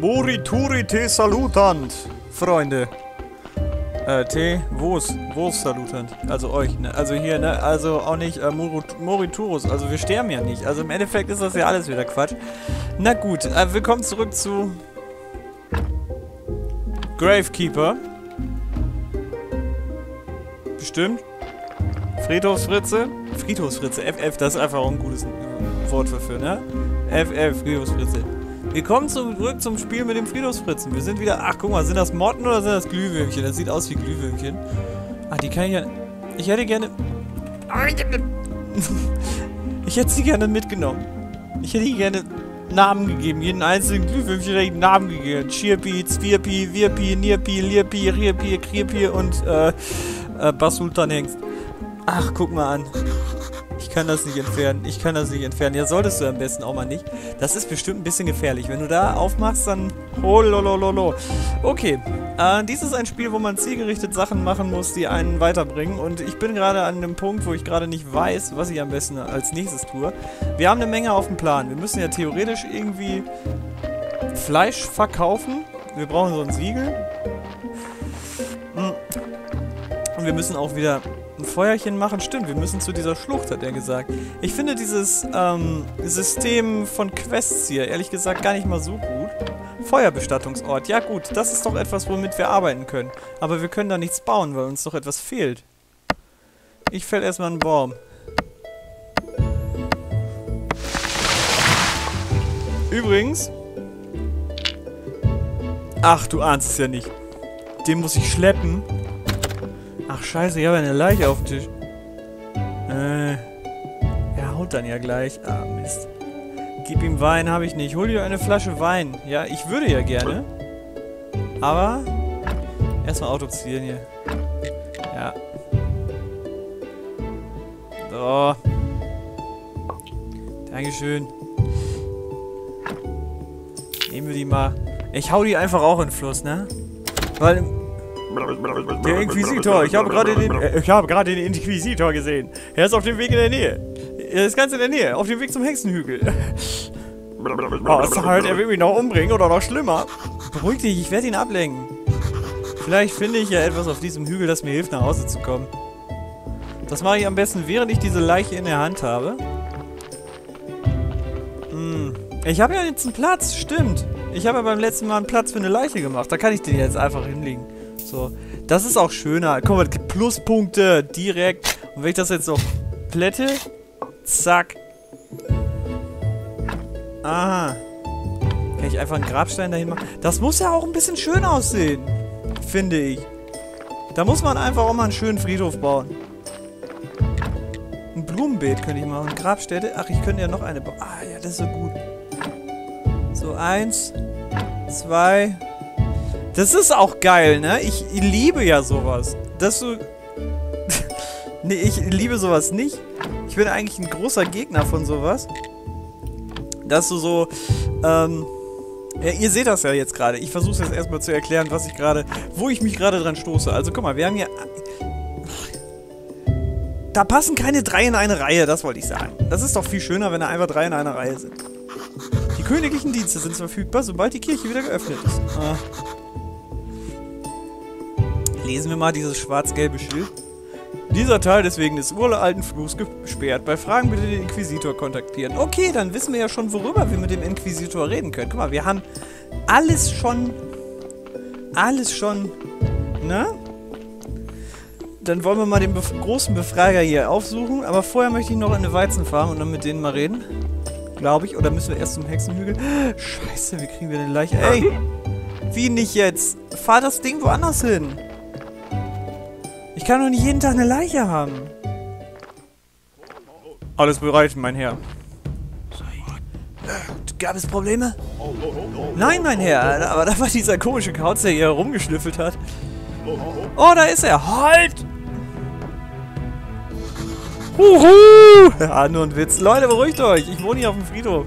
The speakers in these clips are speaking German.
Morituri te salutant, Freunde. Äh, te, wo's, wo's salutant? Also euch, ne? Also hier, ne? Also auch nicht äh, Moriturus, also wir sterben ja nicht. Also im Endeffekt ist das ja alles wieder Quatsch. Na gut, äh, willkommen zurück zu Gravekeeper. Bestimmt. Friedhofsfritze. Friedhofsfritze, FF, das ist einfach auch ein gutes Wort für, ne? FF, Friedhofsfritze. Wir kommen zurück zum Spiel mit dem Friedhofsfritzen. Wir sind wieder. Ach, guck mal, sind das Motten oder sind das Glühwürmchen? Das sieht aus wie Glühwürmchen. Ach, die kann ich ja. Ich hätte gerne. Ich hätte sie gerne mitgenommen. Ich hätte ihnen gerne Namen gegeben. Jeden einzelnen Glühwürmchen hätte ich einen Namen gegeben. Chirpi, Zwirpi, Wirpi, Nirpi, Lirpi, Rierpi, Krierpi und äh, äh, Basultan Hengst. Ach, guck mal an. Ich kann das nicht entfernen. Ich kann das nicht entfernen. Ja, solltest du am besten auch mal nicht. Das ist bestimmt ein bisschen gefährlich. Wenn du da aufmachst, dann... Oh. Okay. Äh, dies ist ein Spiel, wo man zielgerichtet Sachen machen muss, die einen weiterbringen. Und ich bin gerade an einem Punkt, wo ich gerade nicht weiß, was ich am besten als nächstes tue. Wir haben eine Menge auf dem Plan. Wir müssen ja theoretisch irgendwie Fleisch verkaufen. Wir brauchen so ein Siegel. Mm. Und wir müssen auch wieder Feuerchen machen. Stimmt, wir müssen zu dieser Schlucht, hat er gesagt. Ich finde dieses ähm, System von Quests hier, ehrlich gesagt, gar nicht mal so gut. Feuerbestattungsort. Ja gut, das ist doch etwas, womit wir arbeiten können. Aber wir können da nichts bauen, weil uns doch etwas fehlt. Ich fäll erstmal einen Baum. Übrigens... Ach, du ahnst es ja nicht. Den muss ich schleppen. Ach scheiße, ich habe eine Leiche auf dem Tisch. Äh. Er haut dann ja gleich. Ah, Mist. Gib ihm Wein, habe ich nicht. Hol dir eine Flasche Wein. Ja, ich würde ja gerne. Aber. Erstmal autopsieren hier. Ja. So. Dankeschön. Nehmen wir die mal. Ich hau die einfach auch in den Fluss, ne? Weil der Inquisitor, ich habe gerade den, äh, ich habe gerade den Inquisitor gesehen. Er ist auf dem Weg in der Nähe. Er ist ganz in der Nähe, auf dem Weg zum Hexenhügel. Oh, halt, er will mich noch umbringen oder noch schlimmer. Beruhig dich, ich werde ihn ablenken. Vielleicht finde ich ja etwas auf diesem Hügel, das mir hilft, nach Hause zu kommen. Das mache ich am besten, während ich diese Leiche in der Hand habe. Hm. Ich habe ja jetzt einen Platz, stimmt. Ich habe ja beim letzten Mal einen Platz für eine Leiche gemacht. Da kann ich den jetzt einfach hinlegen. So. Das ist auch schöner. Guck mal, Pluspunkte direkt. Und wenn ich das jetzt noch plätte, zack. Aha. Kann ich einfach einen Grabstein dahin machen? Das muss ja auch ein bisschen schön aussehen. Finde ich. Da muss man einfach auch mal einen schönen Friedhof bauen. Ein Blumenbeet könnte ich machen. Grabstätte. Ach, ich könnte ja noch eine bauen. Ah, ja, das ist so gut. So, eins, zwei. Das ist auch geil, ne? Ich liebe ja sowas. Dass du. nee, ich liebe sowas nicht. Ich bin eigentlich ein großer Gegner von sowas. Dass du so. Ähm. Ja, ihr seht das ja jetzt gerade. Ich versuche jetzt erstmal zu erklären, was ich gerade. Wo ich mich gerade dran stoße. Also guck mal, wir haben hier. Da passen keine drei in eine Reihe, das wollte ich sagen. Das ist doch viel schöner, wenn da einfach drei in einer Reihe sind. Die königlichen Dienste sind verfügbar, sobald die Kirche wieder geöffnet ist. Ah. Lesen wir mal dieses schwarz-gelbe Schild. Dieser Teil deswegen des uralten Fluchs gesperrt. Bei Fragen bitte den Inquisitor kontaktieren. Okay, dann wissen wir ja schon, worüber wir mit dem Inquisitor reden können. Guck mal, wir haben alles schon... Alles schon... Ne? Dann wollen wir mal den bef großen Befrager hier aufsuchen. Aber vorher möchte ich noch in eine Weizenfarm und dann mit denen mal reden. Glaube ich. Oder müssen wir erst zum Hexenhügel? Scheiße, wie kriegen wir eine Leiche? Ey! Wie nicht jetzt? Fahr das Ding woanders hin. Ich kann doch nicht jeden Tag eine Leiche haben. Alles bereit, mein Herr. Gab es Probleme? Nein, mein Herr, aber da war dieser komische Kauz, der hier herumgeschnüffelt hat. Oh, da ist er. Halt! Huhu! Ja, nur ein Witz. Leute, beruhigt euch. Ich wohne hier auf dem Friedhof.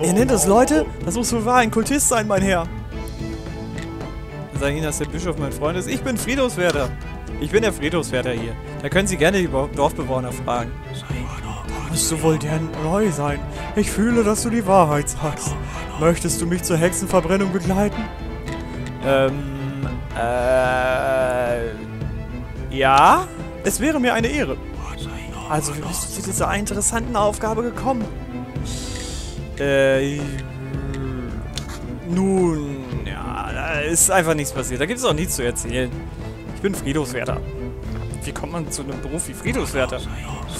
Ihr nennt das Leute? Das muss wohl wahr ein Kultist sein, mein Herr. Sag Ihnen, dass der Bischof mein Freund ist. Ich bin Friedhofswärter. Ich bin der Friedhofswärter hier. Da können Sie gerne die Dorfbewohner fragen. Musst du wohl der neu sein. Ich fühle, dass du die Wahrheit sagst. Möchtest du mich zur Hexenverbrennung begleiten? Ähm, äh, ja, es wäre mir eine Ehre. Also, wie bist du zu dieser interessanten Aufgabe gekommen? Äh, nun, ja, da ist einfach nichts passiert. Da gibt es auch nichts zu erzählen. Bin Friedhofswärter. Wie kommt man zu einem Beruf wie Friedhofswärter?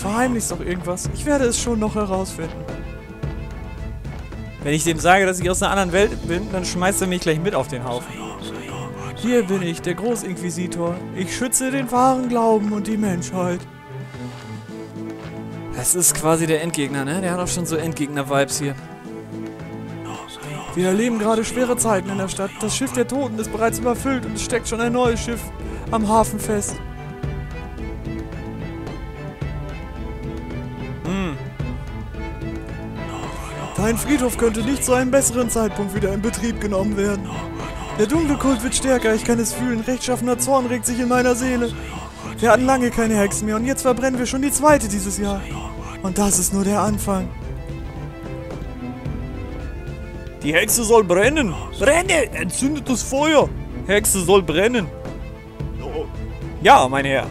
Verheimlichst doch irgendwas. Ich werde es schon noch herausfinden. Wenn ich dem sage, dass ich aus einer anderen Welt bin, dann schmeißt er mich gleich mit auf den Haufen. Hier bin ich, der Großinquisitor. Ich schütze den wahren Glauben und die Menschheit. Das ist quasi der Endgegner, ne? Der hat auch schon so Endgegner-Vibes hier. Wir erleben gerade schwere Zeiten in der Stadt. Das Schiff der Toten ist bereits überfüllt und es steckt schon ein neues Schiff am Hafen fest. Hm. Dein Friedhof könnte nicht zu einem besseren Zeitpunkt wieder in Betrieb genommen werden. Der dunkle Kult wird stärker, ich kann es fühlen. Rechtschaffener Zorn regt sich in meiner Seele. Wir hatten lange keine Hexen mehr und jetzt verbrennen wir schon die zweite dieses Jahr. Und das ist nur der Anfang. Die Hexe soll brennen. Brenne! Entzündet das Feuer. Hexe soll brennen. Ja, mein Herr.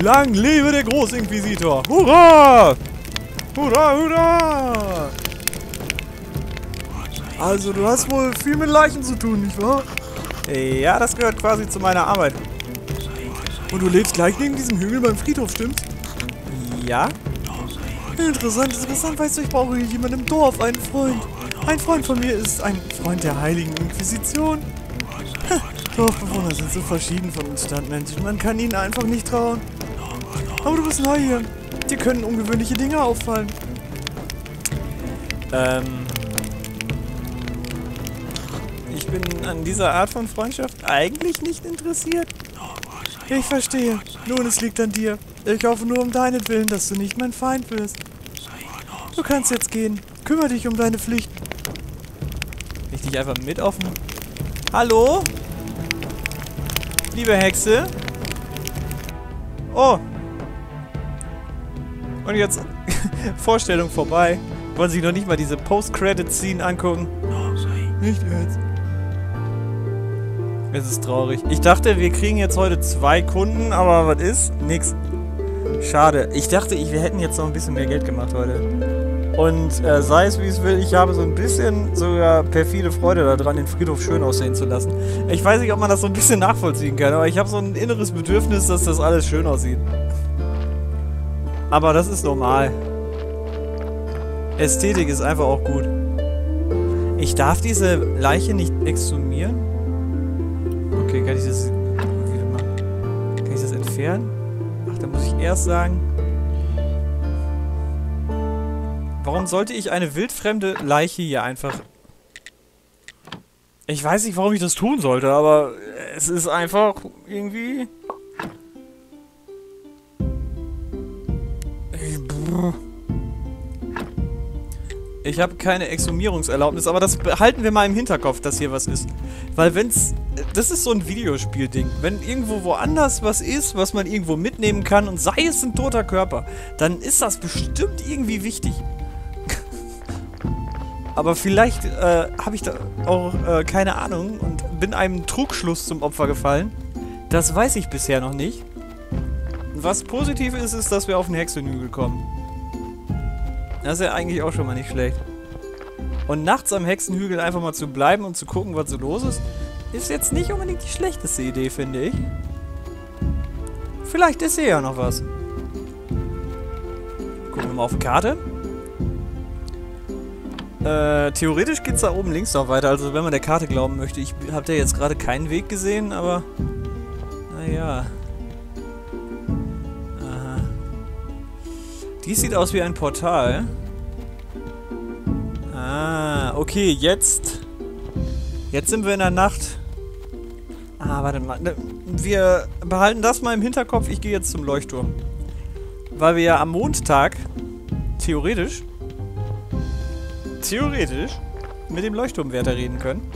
Lang lebe der Großinquisitor. Hurra! Hurra, hurra! Also, du hast wohl viel mit Leichen zu tun, nicht wahr? Ja, das gehört quasi zu meiner Arbeit. Und du lebst gleich neben diesem Hügel beim Friedhof, stimmt's? Ja. Interessant, interessant. Weißt du, ich brauche hier jemanden im Dorf, einen Freund. Ein Freund von mir ist ein Freund der Heiligen Inquisition. Dorfbewohner sind so verschieden von uns Stadtmenschen. Man kann ihnen einfach nicht trauen. Aber du bist neu hier. Dir können ungewöhnliche Dinge auffallen. Ähm. Ich bin an dieser Art von Freundschaft eigentlich nicht interessiert. Ich verstehe. Nun, es liegt an dir. Ich hoffe nur um deinetwillen, dass du nicht mein Feind wirst. Du kannst jetzt gehen. Kümmere dich um deine Pflichten. Ich dich einfach mit auf den... Hallo? Liebe Hexe? Oh. Und jetzt Vorstellung vorbei. Wollen sich noch nicht mal diese Post-Credit-Scene angucken? Nicht jetzt. Es ist traurig. Ich dachte, wir kriegen jetzt heute zwei Kunden, aber was ist? Nix. Schade. Ich dachte, wir hätten jetzt noch ein bisschen mehr Geld gemacht heute. Und äh, sei es wie es will, ich habe so ein bisschen sogar perfide Freude daran, den Friedhof schön aussehen zu lassen. Ich weiß nicht, ob man das so ein bisschen nachvollziehen kann, aber ich habe so ein inneres Bedürfnis, dass das alles schön aussieht. Aber das ist normal. Ästhetik ist einfach auch gut. Ich darf diese Leiche nicht exhumieren? Okay, kann ich das... Kann ich das entfernen? Ach, da muss ich erst sagen... Warum sollte ich eine wildfremde Leiche hier einfach... Ich weiß nicht, warum ich das tun sollte, aber es ist einfach irgendwie... Ich habe keine Exhumierungserlaubnis, aber das behalten wir mal im Hinterkopf, dass hier was ist. Weil wenn's... Das ist so ein Videospielding. Wenn irgendwo woanders was ist, was man irgendwo mitnehmen kann und sei es ein toter Körper, dann ist das bestimmt irgendwie wichtig. Aber vielleicht äh, habe ich da auch äh, keine Ahnung und bin einem Trugschluss zum Opfer gefallen. Das weiß ich bisher noch nicht. Was positiv ist, ist, dass wir auf den Hexenhügel kommen. Das ist ja eigentlich auch schon mal nicht schlecht. Und nachts am Hexenhügel einfach mal zu bleiben und zu gucken, was so los ist, ist jetzt nicht unbedingt die schlechteste Idee, finde ich. Vielleicht ist hier ja noch was. Gucken wir mal auf die Karte. Äh, theoretisch geht es da oben links noch weiter, also wenn man der Karte glauben möchte. Ich habe da jetzt gerade keinen Weg gesehen, aber... Naja... Die sieht aus wie ein Portal. Ah, okay, jetzt... Jetzt sind wir in der Nacht. Ah, warte mal. Ne, wir behalten das mal im Hinterkopf. Ich gehe jetzt zum Leuchtturm. Weil wir ja am Montag, theoretisch, theoretisch, mit dem Leuchtturmwärter reden können.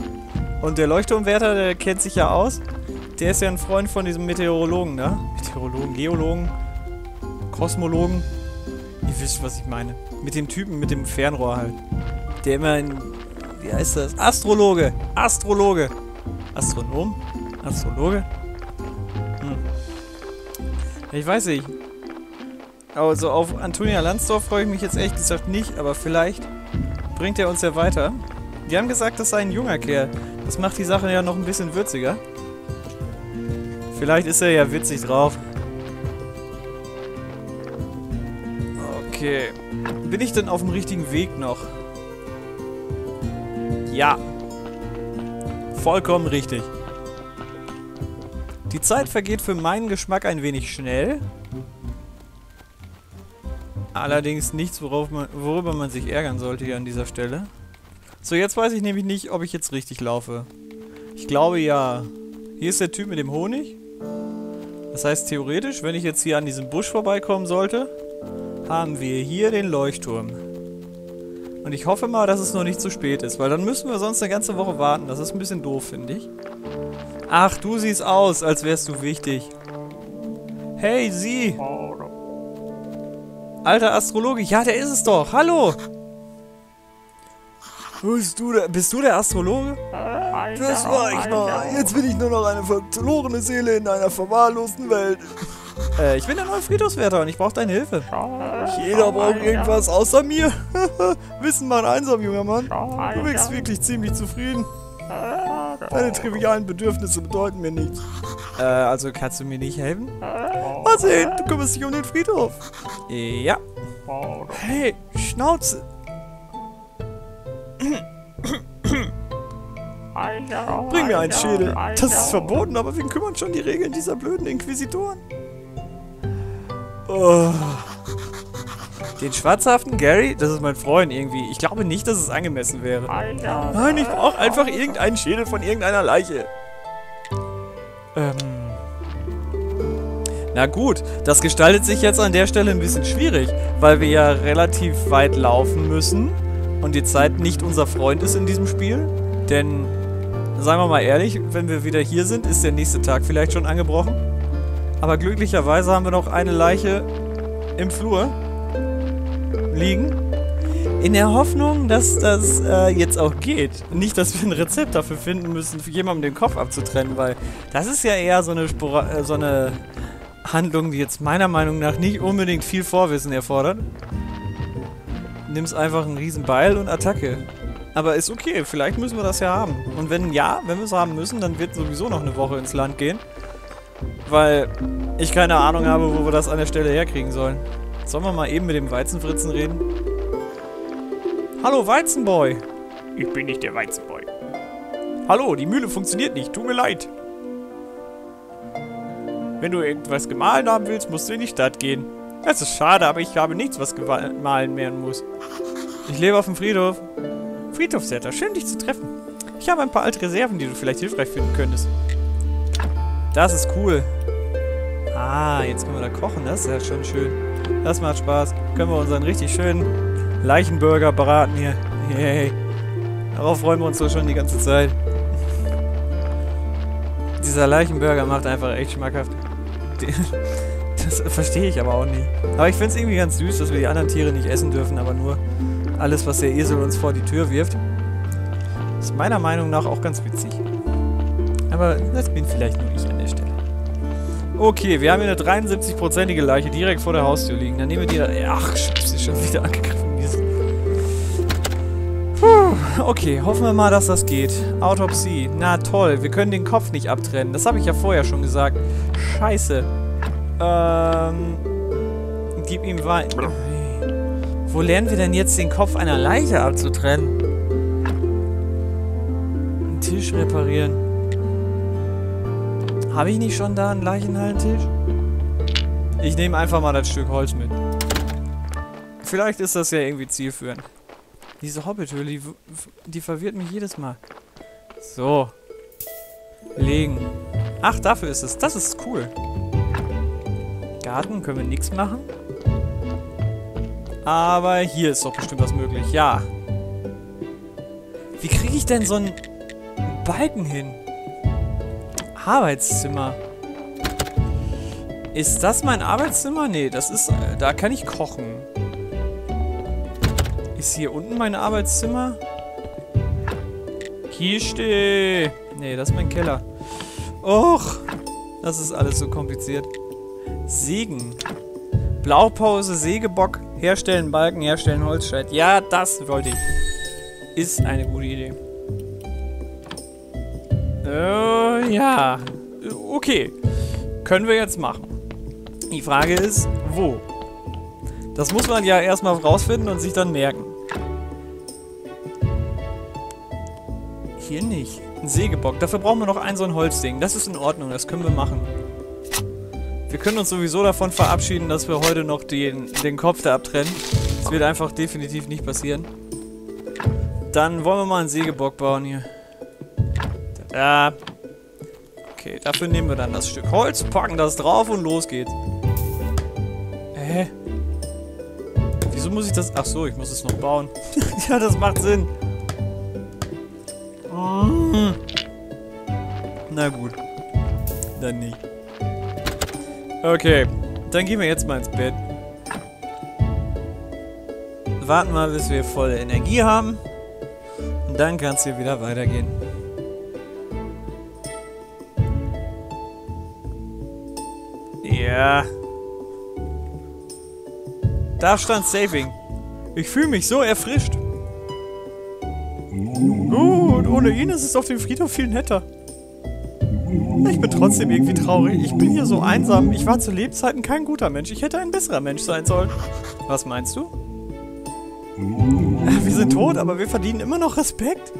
Und der Leuchtturmwärter, der kennt sich ja aus. Der ist ja ein Freund von diesem Meteorologen, ne? Meteorologen, Geologen, Kosmologen Ihr wisst, was ich meine. Mit dem Typen mit dem Fernrohr halt. Der immer in... Wie heißt das? Astrologe. Astrologe. Astronom? Astrologe? Hm. Ich weiß nicht. Also auf Antonia Landsdorf freue ich mich jetzt ehrlich gesagt nicht, aber vielleicht bringt er uns ja weiter. Die haben gesagt, das sei ein junger Kerl. Das macht die Sache ja noch ein bisschen würziger. Vielleicht ist er ja witzig drauf. Okay. Bin ich denn auf dem richtigen Weg noch? Ja. Vollkommen richtig. Die Zeit vergeht für meinen Geschmack ein wenig schnell. Allerdings nichts, worauf man, worüber man sich ärgern sollte hier an dieser Stelle. So, jetzt weiß ich nämlich nicht, ob ich jetzt richtig laufe. Ich glaube ja. Hier ist der Typ mit dem Honig. Das heißt, theoretisch, wenn ich jetzt hier an diesem Busch vorbeikommen sollte, haben wir hier den Leuchtturm. Und ich hoffe mal, dass es noch nicht zu spät ist, weil dann müssen wir sonst eine ganze Woche warten. Das ist ein bisschen doof, finde ich. Ach, du siehst aus, als wärst du wichtig. Hey, sie! Alter Astrologe, ja, der ist es doch. Hallo! Bist du der, bist du der Astrologe? Das war ich mal. Jetzt bin ich nur noch eine verlorene Seele in einer verwahrlosten Welt. Äh, ich bin der neue Friedhofswärter und ich brauche deine Hilfe. Jeder braucht irgendwas außer mir. Wissen mal einsam, junger Mann. Du wirkst wirklich ziemlich zufrieden. Deine trivialen Bedürfnisse bedeuten mir nichts. Äh, also kannst du mir nicht helfen? Mal sehen, du kümmerst dich um den Friedhof. Ja. Hey, Schnauze. Bring mir einen Schädel. Das ist verboten, aber wir kümmern schon die Regeln dieser blöden Inquisitoren. Oh. Den schwarzhaften Gary, das ist mein Freund irgendwie. Ich glaube nicht, dass es angemessen wäre. Nein, ich brauche einfach irgendeinen Schädel von irgendeiner Leiche. Ähm. Na gut, das gestaltet sich jetzt an der Stelle ein bisschen schwierig, weil wir ja relativ weit laufen müssen und die Zeit nicht unser Freund ist in diesem Spiel. Denn, sagen wir mal ehrlich, wenn wir wieder hier sind, ist der nächste Tag vielleicht schon angebrochen. Aber glücklicherweise haben wir noch eine Leiche im Flur liegen. In der Hoffnung, dass das äh, jetzt auch geht. Nicht, dass wir ein Rezept dafür finden müssen, für jemandem den Kopf abzutrennen, weil das ist ja eher so eine, Spora äh, so eine Handlung, die jetzt meiner Meinung nach nicht unbedingt viel Vorwissen erfordert. Nimmst einfach einen riesen Beil und Attacke. Aber ist okay, vielleicht müssen wir das ja haben. Und wenn ja, wenn wir es haben müssen, dann wird sowieso noch eine Woche ins Land gehen. Weil ich keine Ahnung habe, wo wir das an der Stelle herkriegen sollen. Sollen wir mal eben mit dem Weizenfritzen reden? Hallo, Weizenboy! Ich bin nicht der Weizenboy. Hallo, die Mühle funktioniert nicht. Tut mir leid. Wenn du irgendwas gemahlen haben willst, musst du in die Stadt gehen. Das ist schade, aber ich habe nichts, was gemahlen werden muss. Ich lebe auf dem Friedhof. Friedhofssetter, schön dich zu treffen. Ich habe ein paar alte Reserven, die du vielleicht hilfreich finden könntest. Das ist cool. Ah, jetzt können wir da kochen. Das ist ja schon schön. Das macht Spaß. Können wir unseren richtig schönen Leichenburger braten hier. Yay. Darauf freuen wir uns so schon die ganze Zeit. Dieser Leichenburger macht einfach echt schmackhaft. Das verstehe ich aber auch nicht. Aber ich finde es irgendwie ganz süß, dass wir die anderen Tiere nicht essen dürfen, aber nur alles, was der Esel uns vor die Tür wirft. Ist meiner Meinung nach auch ganz witzig. Aber das bin vielleicht nur ich. Okay, wir haben hier eine 73-prozentige Leiche direkt vor der Haustür liegen. Dann nehmen wir die... Ach, Scheiße, ist schon wieder angegriffen. Puh, okay, hoffen wir mal, dass das geht. Autopsie. Na toll, wir können den Kopf nicht abtrennen. Das habe ich ja vorher schon gesagt. Scheiße. Ähm... Gib ihm Wein. Wo lernen wir denn jetzt den Kopf einer Leiche abzutrennen? Einen Tisch reparieren. Habe ich nicht schon da einen Leichenhallentisch? Ich nehme einfach mal das Stück Holz mit. Vielleicht ist das ja irgendwie zielführend. Diese Hobbithöhle, die, die verwirrt mich jedes Mal. So. Legen. Ach, dafür ist es. Das ist cool. Garten können wir nichts machen. Aber hier ist doch bestimmt was möglich. Ja. Wie kriege ich denn so einen Balken hin? Arbeitszimmer. Ist das mein Arbeitszimmer? Nee, das ist... Äh, da kann ich kochen. Ist hier unten mein Arbeitszimmer? Kiste! Nee, das ist mein Keller. Och, das ist alles so kompliziert. Sägen. Blaupause, Sägebock, herstellen Balken, herstellen Holzscheit. Ja, das wollte ich. Ist eine gute Idee. Äh, ja. Okay. Können wir jetzt machen. Die Frage ist, wo? Das muss man ja erstmal rausfinden und sich dann merken. Hier nicht. Ein Sägebock. Dafür brauchen wir noch ein so ein Holzding. Das ist in Ordnung, das können wir machen. Wir können uns sowieso davon verabschieden, dass wir heute noch den, den Kopf da abtrennen. Das wird einfach definitiv nicht passieren. Dann wollen wir mal einen Sägebock bauen hier. Da. Okay, dafür nehmen wir dann das Stück Holz, packen das drauf und los geht's. Hä? Wieso muss ich das... Ach so, ich muss es noch bauen. ja, das macht Sinn. Mm. Na gut. Dann nicht. Okay, dann gehen wir jetzt mal ins Bett. Warten mal, bis wir volle Energie haben. Und dann kann es hier wieder weitergehen. Ja. Da stand Saving. Ich fühle mich so erfrischt. Gut, ohne ihn ist es auf dem Friedhof viel netter. Ich bin trotzdem irgendwie traurig. Ich bin hier so einsam. Ich war zu Lebzeiten kein guter Mensch. Ich hätte ein besserer Mensch sein sollen. Was meinst du? Wir sind tot, aber wir verdienen immer noch Respekt.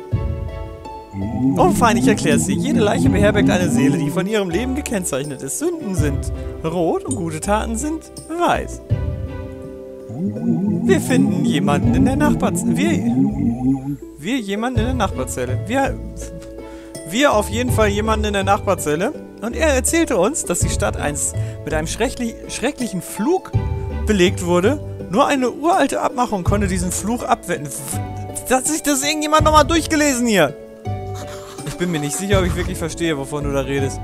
Oh, fein, ich erkläre es dir. Jede Leiche beherbergt eine Seele, die von ihrem Leben gekennzeichnet ist. Sünden sind rot und gute Taten sind weiß. Wir finden jemanden in der Nachbarzelle. Wir, wir jemanden in der Nachbarzelle. Wir, wir auf jeden Fall jemanden in der Nachbarzelle. Und er erzählte uns, dass die Stadt einst mit einem schrecklich, schrecklichen Flug belegt wurde. Nur eine uralte Abmachung konnte diesen Fluch abwenden. Hat sich das irgendjemand nochmal durchgelesen hier? Ich bin mir nicht sicher, ob ich wirklich verstehe, wovon du da redest.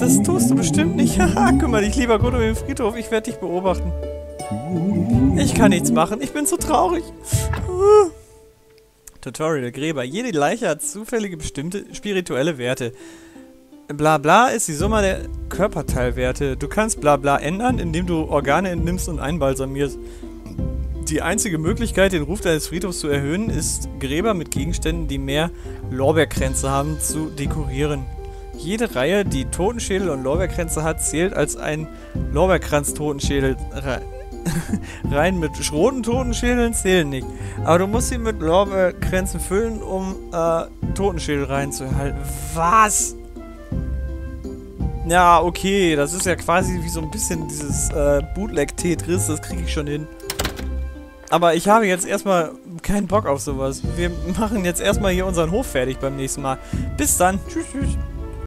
Das tust du bestimmt nicht. Haha, kümmere dich lieber gut um den Friedhof. Ich werde dich beobachten. Ich kann nichts machen. Ich bin zu traurig. Tutorial Gräber. Jede Leiche hat zufällige bestimmte spirituelle Werte. Bla bla ist die Summe der Körperteilwerte. Du kannst bla bla ändern, indem du Organe entnimmst und einbalsamierst. Die einzige Möglichkeit, den Ruf deines Friedhofs zu erhöhen, ist, Gräber mit Gegenständen, die mehr Lorbeerkränze haben, zu dekorieren. Jede Reihe, die Totenschädel und Lorbeerkränze hat, zählt als ein Lorbeerkranz-Totenschädel. Rein mit roten Totenschädeln zählen nicht. Aber du musst sie mit Lorbeerkränzen füllen, um äh, Totenschädel reinzuhalten. Was? Ja, okay, das ist ja quasi wie so ein bisschen dieses äh, Bootleg-Tetris, das kriege ich schon hin. Aber ich habe jetzt erstmal keinen Bock auf sowas. Wir machen jetzt erstmal hier unseren Hof fertig beim nächsten Mal. Bis dann. Tschüss, tschüss.